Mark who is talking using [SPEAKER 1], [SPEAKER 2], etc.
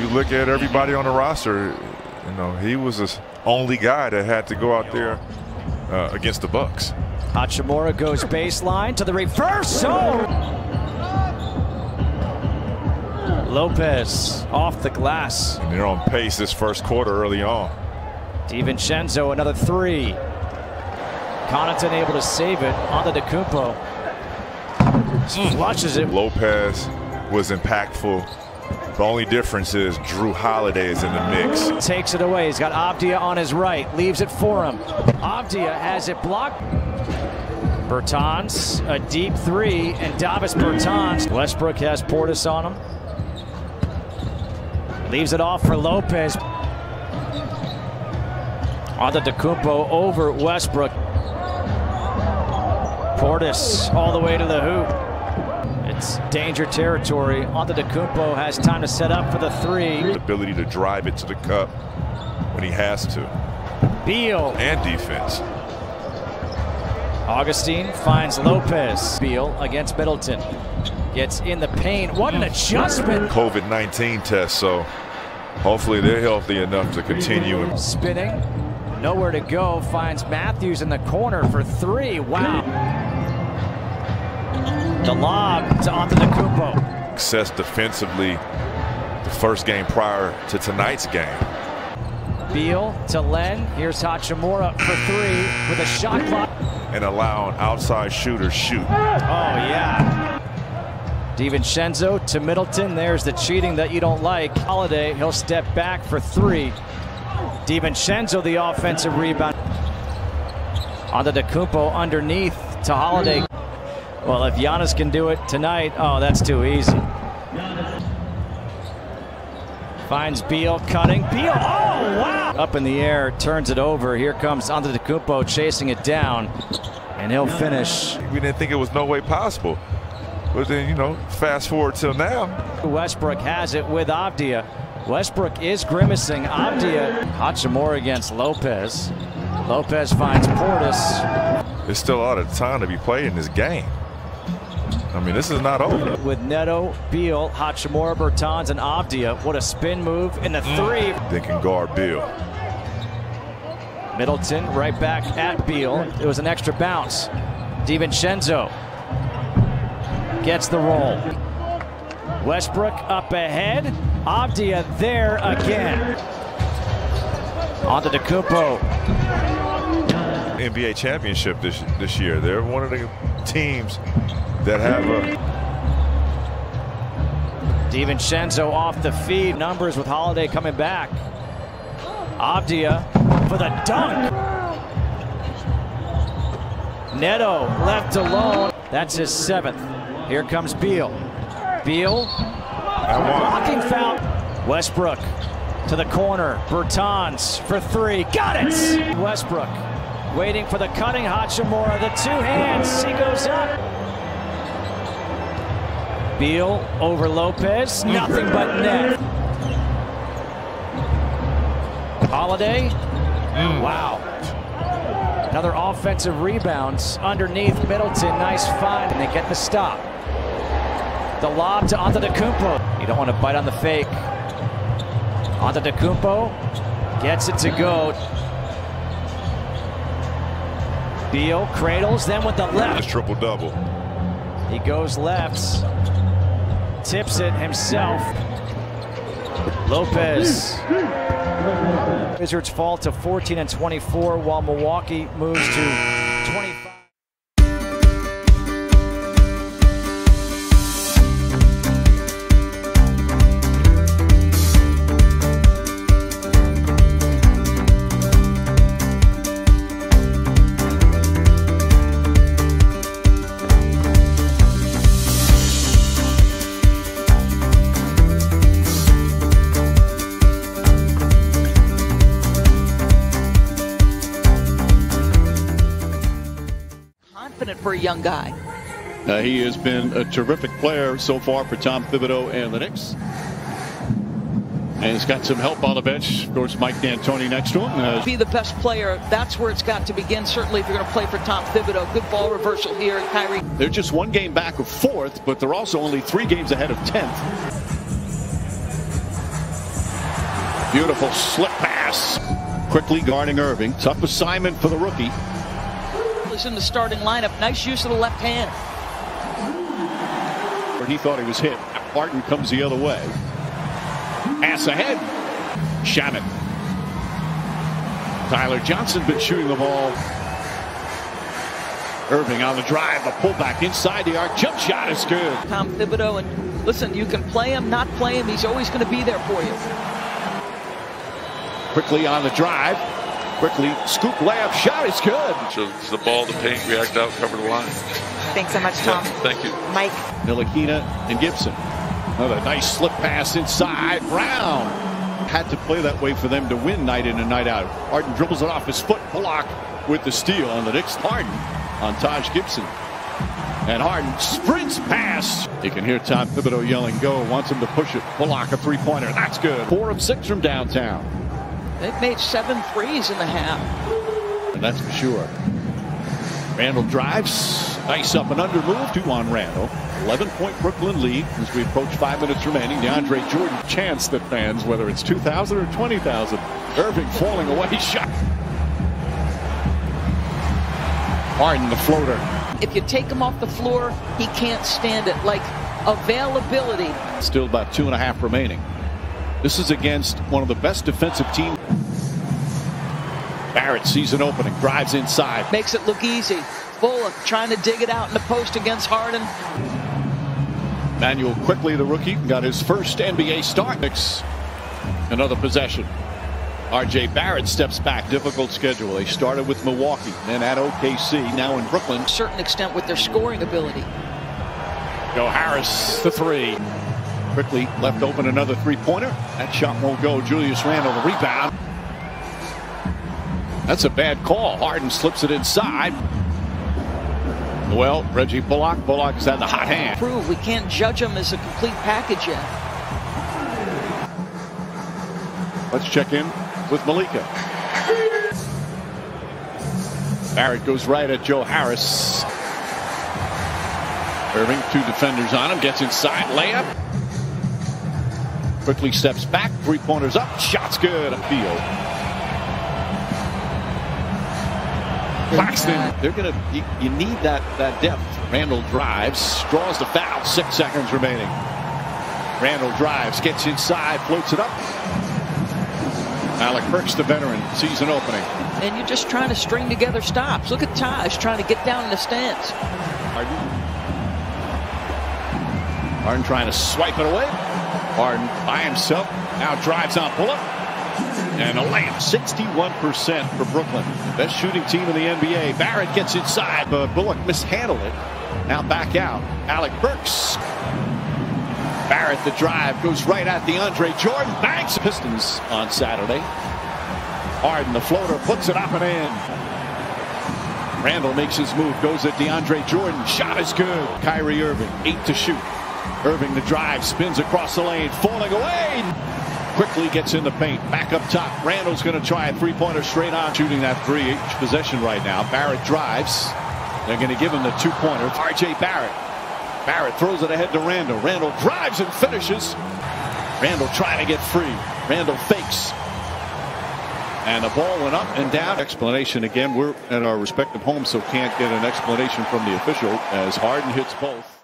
[SPEAKER 1] you look at everybody on the roster, you know, he was the only guy that had to go out there uh, against the Bucks.
[SPEAKER 2] Hachimura goes baseline to the reverse. Oh! Lopez off the glass.
[SPEAKER 1] And they're on pace this first quarter early on.
[SPEAKER 2] DiVincenzo another three. Connaughton able to save it Antetokounmpo. Flushes it.
[SPEAKER 1] Lopez was impactful. The only difference is Jrue Holiday is in the mix.
[SPEAKER 2] Takes it away. He's got Avdija on his right. Leaves it for him. Avdija has it blocked. Bertans, a deep three, and Davis Bertans. Westbrook has Portis on him. Leaves it off for Lopez. Antetokounmpo over Westbrook. Portis all the way to the hoop. It's danger territory. Antetokounmpo has time to set up for the three.
[SPEAKER 1] The ability to drive it to the cup when he has to.
[SPEAKER 2] Beal.
[SPEAKER 1] And defense.
[SPEAKER 2] Augustin finds Lopez. Beal against Middleton. Gets in the paint. What an adjustment.
[SPEAKER 1] COVID-19 test, so hopefully they're healthy enough to continue.
[SPEAKER 2] Spinning. Nowhere to go. Finds Matthews in the corner for three. Wow. The lob to Antetokounmpo.
[SPEAKER 1] Success defensively the first game prior to tonight's game.
[SPEAKER 2] Beal to Len. Here's Hachimura for three with a shot clock.
[SPEAKER 1] And allowing outside shooter shoot. Oh,
[SPEAKER 2] yeah. DiVincenzo to Middleton. There's the cheating that you don't like. Holiday, he'll step back for three. DiVincenzo, the offensive rebound. Antetokounmpo underneath to Holiday. Well, if Giannis can do it tonight, oh, that's too easy. Finds Beal cutting. Beal, oh, wow! Up in the air, turns it over. Here comes Antetokounmpo chasing it down, and he'll finish.
[SPEAKER 1] We didn't think it was no way possible. But then, you know, fast forward till now.
[SPEAKER 2] Westbrook has it with Avdija. Westbrook is grimacing. Avdija, Hachimura against Lopez. Lopez finds Portis.
[SPEAKER 1] There's still a lot of time to be played in this game. I mean, this is not over.
[SPEAKER 2] With Neto, Beal, Hachimura, Bertans, and Avdija. What a spin move in the three.
[SPEAKER 1] They can guard Beal.
[SPEAKER 2] Middleton right back at Beal. It was an extra bounce. DiVincenzo gets the roll. Westbrook up ahead. Avdija there again. Antetokounmpo.
[SPEAKER 1] NBA championship this this year. They're one of the teams that have a
[SPEAKER 2] DiVincenzo off the feed. Numbers with Holiday coming back. Avdija for the dunk. Neto left alone. That's his seventh. Here comes Beal. Beal. Blocking foul. Westbrook to the corner. Bertans for three. Got it! Westbrook waiting for the cutting Hachimura. The two hands. He goes up. Beal over Lopez. Nothing but net. Holiday. Mm. Wow. Another offensive rebounds underneath Middleton. Nice find. And they get the stop. The lob to Antetokounmpo. You don't want to bite on the fake. Antetokounmpo gets it to go. Beal cradles, then with the left.
[SPEAKER 1] triple double.
[SPEAKER 2] He goes left, tips it himself. Lopez. Wizards fall to 14 and 24 while Milwaukee moves to
[SPEAKER 3] for a young guy.
[SPEAKER 4] Uh, he has been a terrific player so far for Tom Thibodeau and the Knicks. And he's got some help on the bench. Of course, Mike D'Antoni next to him.
[SPEAKER 3] Uh, Be the best player. That's where it's got to begin. Certainly, if you're going to play for Tom Thibodeau, good ball reversal here. Kyrie.
[SPEAKER 4] They're just one game back of fourth, but they're also only three games ahead of tenth. Beautiful slip pass. Quickley guarding Irving. Tough assignment for the rookie.
[SPEAKER 3] He's in the starting lineup. Nice use of the left hand.
[SPEAKER 4] Where he thought he was hit. Barton comes the other way. Pass ahead. Shannon. Tyler Johnson been shooting the ball. Irving on the drive, a pullback inside the arc. Jump shot is good.
[SPEAKER 3] Tom Thibodeau, and listen, you can play him, not play him. He's always going to be there for you.
[SPEAKER 4] Quickley on the drive. Quickley scoop layup shot is good.
[SPEAKER 5] So it's the ball, the paint, react out, cover the line.
[SPEAKER 6] Thanks so much, Tom.
[SPEAKER 5] Yeah, thank you.
[SPEAKER 6] Mike.
[SPEAKER 4] Ntilikina and Gibson. Another nice slip pass inside. Brown had to play that way for them to win night in and night out. Harden dribbles it off his foot. Bullock with the steal on the Knicks. Harden on Taj Gibson. And Harden sprints past. You can hear Tom Thibodeau yelling, go. Wants him to push it. Bullock a three-pointer. That's good. Four of six from downtown.
[SPEAKER 3] They've made seven threes in the half.
[SPEAKER 4] And that's for sure. Randle drives. Nice up and under move. Two on Randle. 11 point Brooklyn lead as we approach five minutes remaining. DeAndre Jordan chance that fans, whether it's 2,000 or 20,000. Irving falling away shot. Harden the floater.
[SPEAKER 3] If you take him off the floor, he can't stand it. Like availability.
[SPEAKER 4] Still about two and a half remaining. This is against one of the best defensive teams. Barrett sees an opening, drives inside.
[SPEAKER 3] Makes it look easy. Bullock trying to dig it out in the post against Harden.
[SPEAKER 4] Manuel Quickley, the rookie, got his first NBA start. Mix. Another possession. RJ Barrett steps back. Difficult schedule. They started with Milwaukee, then at OKC, now in Brooklyn.
[SPEAKER 3] To a certain extent with their scoring ability.
[SPEAKER 4] Joe Harris, the three. Quickley left open another three-pointer. That shot won't go. Julius Randle, the rebound. That's a bad call. Harden slips it inside. Well, Reggie Bullock. Bullock has had the hot hand.
[SPEAKER 3] Prove we can't judge him as a complete package yet.
[SPEAKER 4] Let's check in with Malika. Barrett goes right at Joe Harris. Irving, two defenders on him, gets inside, layup. Quickley steps back, three pointers up, shots good. Field. Claxton, they're gonna. You, you, need that that depth. Randle drives, draws the foul. Six seconds remaining. Randle drives, gets inside, floats it up. Alec Burks, the veteran, sees an opening.
[SPEAKER 3] And you're just trying to string together stops. Look at Taj trying to get down in the stance.
[SPEAKER 4] Harden. Harden trying to swipe it away. Harden by himself now drives on Bullock. And a layup, 61% for Brooklyn. Best shooting team in the NBA. Barrett gets inside, but Bullock mishandled it. Now back out. Alec Burks. Barrett, the drive, goes right at DeAndre Jordan. Banks Pistons on Saturday. Harden, the floater, puts it up and in. Randle makes his move, goes at DeAndre Jordan. Shot is good. Kyrie Irving, eight to shoot. Irving, the drive, spins across the lane, falling away. Quickley gets in the paint. Back up top. Randle's going to try a three-pointer straight on. Shooting that three each possession right now. Barrett drives. They're going to give him the two-pointer. R.J. Barrett. Barrett throws it ahead to Randle. Randle drives and finishes. Randle trying to get free. Randle fakes. And the ball went up and down. Explanation again. We're at our respective homes, so can't get an explanation from the official as Harden hits both.